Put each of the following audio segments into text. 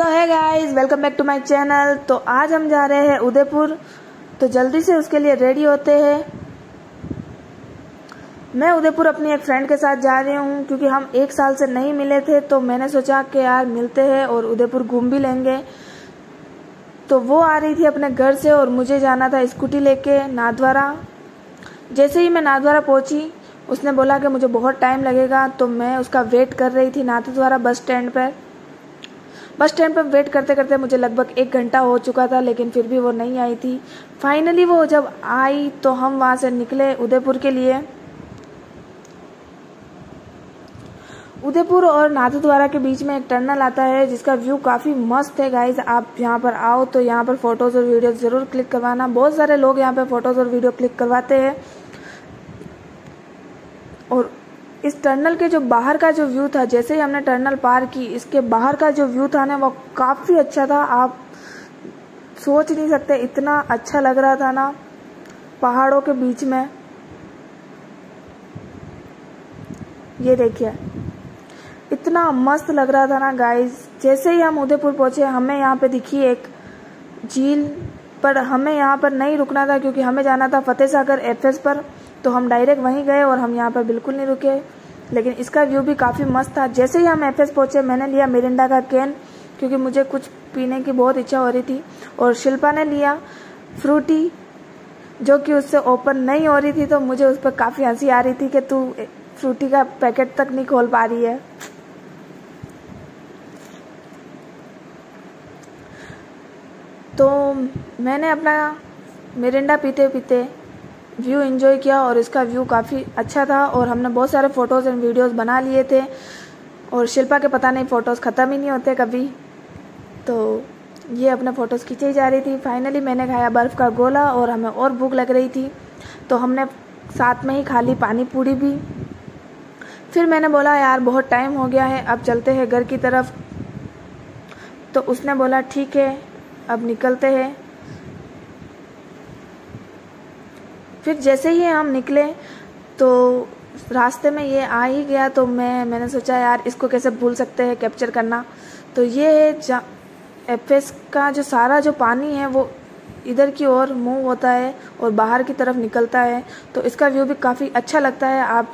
सो है guys welcome back to my channel तो आज हम जा रहे हैं उदयपुर। तो जल्दी से उसके लिए रेडी होते हैं। मैं उदयपुर अपनी एक फ्रेंड के साथ जा रही हूँ, क्योंकि हम एक साल से नहीं मिले थे तो मैंने सोचा कि यार मिलते हैं और उदयपुर घूम भी लेंगे। तो वो आ रही थी अपने घर से और मुझे जाना था स्कूटी लेके नादवारा। जैसे ही मैं नादवारा पहुँची, उसने बोला कि मुझे बहुत टाइम लगेगा तो मैं उसका वेट कर रही थी नाथद्वारा बस स्टैंड पर। बस स्टैंड पर वेट करते करते मुझे लगभग एक घंटा हो चुका था, लेकिन फिर भी वो नहीं आई थी। फाइनली वो जब आई तो हम वहाँ से निकले उदयपुर के लिए। उदयपुर और नाथद्वारा के बीच में एक टनल आता है, जिसका व्यू काफ़ी मस्त है गाइज़ आप यहाँ पर आओ तो यहाँ पर फ़ोटोज़ और वीडियो ज़रूर क्लिक करवाना। बहुत सारे लोग यहाँ पर फ़ोटोज़ और वीडियो क्लिक करवाते हैं। और इस टर्नल के जो बाहर का जो व्यू था, जैसे ही हमने टर्नल पार की, इसके बाहर का जो व्यू था ना, वो काफ़ी अच्छा था। आप सोच नहीं सकते, इतना अच्छा लग रहा था ना, पहाड़ों के बीच में। ये देखिए, इतना मस्त लग रहा था ना गाइस जैसे ही हम उदयपुर पहुँचे, हमें यहाँ पे दिखी एक झील, पर हमें यहाँ पर नहीं रुकना था, क्योंकि हमें जाना था फतेह सागर एफएस पर। तो हम डायरेक्ट वहीं गए और हम यहाँ पर बिल्कुल नहीं रुके। लेकिन इसका व्यू भी काफ़ी मस्त था। जैसे ही हम एफएस पहुँचे, मैंने लिया मिरिंडा का कैन क्योंकि मुझे कुछ पीने की बहुत इच्छा हो रही थी। और शिल्पा ने लिया फ्रूटी जो कि उससे ओपन नहीं हो रही थी तो मुझे उस पर काफ़ी हँसी आ रही थी कि तू फ्रूटी का पैकेट तक नहीं खोल पा रही है। तो मैंने अपना मिरिंडा पीते पीते व्यू एंजॉय किया और इसका व्यू काफ़ी अच्छा था और हमने बहुत सारे फ़ोटोज़ एंड वीडियोज़ बना लिए थे। और शिल्पा के पता नहीं फ़ोटोज़ ख़त्म ही नहीं होते कभी। तो ये अपने फ़ोटोज़ खींची जा रही थी। फाइनली मैंने खाया बर्फ़ का गोला और हमें और भूख लग रही थी। तो हमने साथ में ही खा ली पानी पूरी भी। फिर मैंने बोला, यार, बहुत टाइम हो गया है, अब चलते हैं घर की तरफ़। तो उसने बोला, ठीक है, अब निकलते हैं। फिर जैसे ही हम निकले तो रास्ते में ये आ ही गया तो मैं, मैंने सोचा, यार, इसको कैसे भूल सकते हैं कैप्चर करना? तो ये है एफएस का जो सारा जो पानी है, वो इधर की ओर मूव होता है और बाहर की तरफ़ निकलता है। तो इसका व्यू भी काफ़ी अच्छा लगता है। आप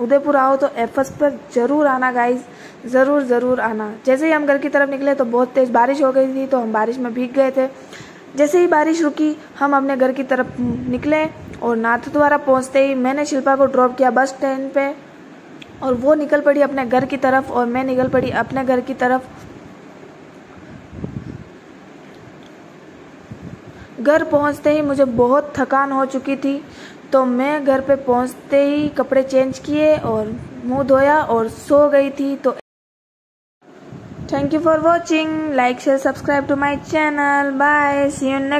उदयपुर आओ तो एफ़ एस पर ज़रूर आना गाइज़ ज़रूर ज़रूर आना। जैसे ही हम घर की तरफ़ निकले तो बहुत तेज़ बारिश हो गई थी तो हम बारिश में भीग गए थे। जैसे ही बारिश रुकी, हम अपने घर की तरफ़ निकले और नाथ द्वारा पहुँचते ही मैंने शिल्पा को ड्रॉप किया बस स्टैंड पे। और वो निकल पड़ी अपने घर की तरफ़ और मैं निकल पड़ी अपने घर की तरफ़। घर पहुँचते ही मुझे बहुत थकान हो चुकी थी तो मैं घर पे पहुँचते ही कपड़े चेंज किए और मुँह धोया और सो गई थी तो thank you for watching like share subscribe to my channel bye see you next